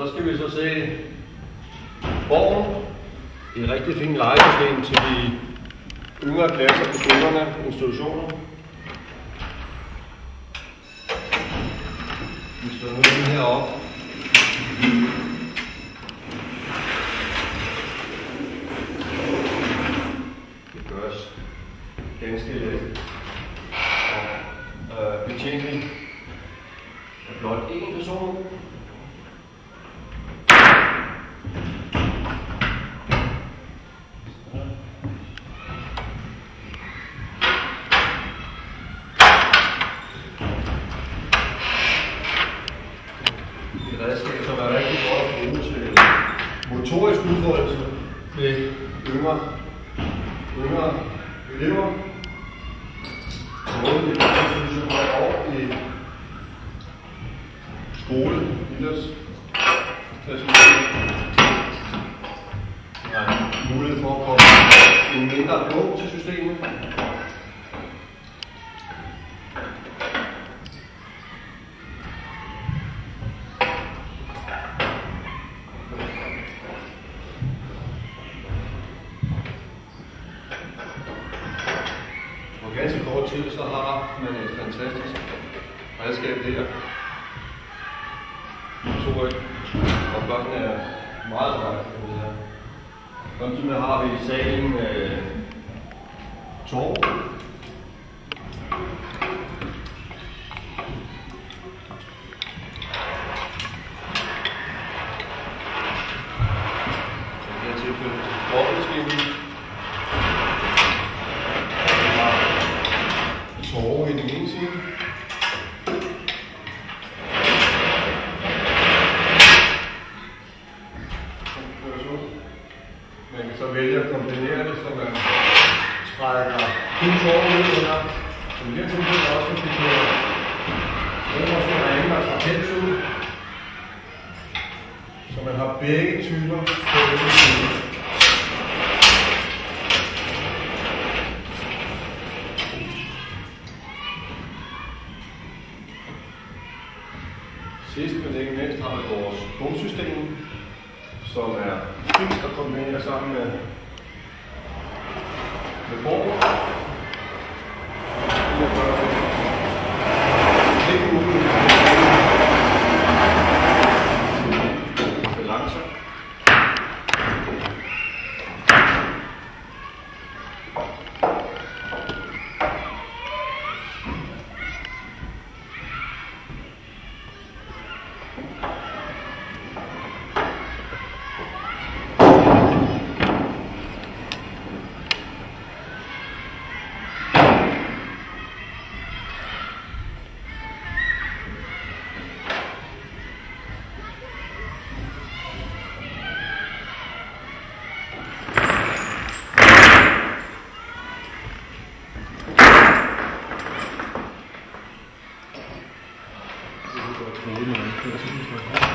Så skal vi så se Borgen. En rigtig fin legesystem til de yngre klasser på skolerne, institutioner. Vi slår nu den her op. Det gøres ganske let. Og øh, betjening af blot én person. Et redskab, som er rigtig godt at bruge til motorisk udfoldelse med yngre, yngre elever. Både i institutioner og i skole, idræts, Der er mulighed for at komme en mindre blå til systemet. På ganske kort tid, så har man et fantastisk redskab der. Motorik. Og klokken er meget ret på det her. Samtidig har vi i salen øh, Torv. I det her tilfælde til kortmaskinen. Vi har Torv i den ene side. Man kan så vælge at kombinere det, så man trækker kun tårer ud under, som i det tilfælde også kan få romerske ringe og trapez ud. Så man har begge typer på denne side. Sidst men ikke mindst har vi vores bogsystem, som er fint at kombinere sammen med, med borgen. Balance. Thank you. 그리 고, 이름 을,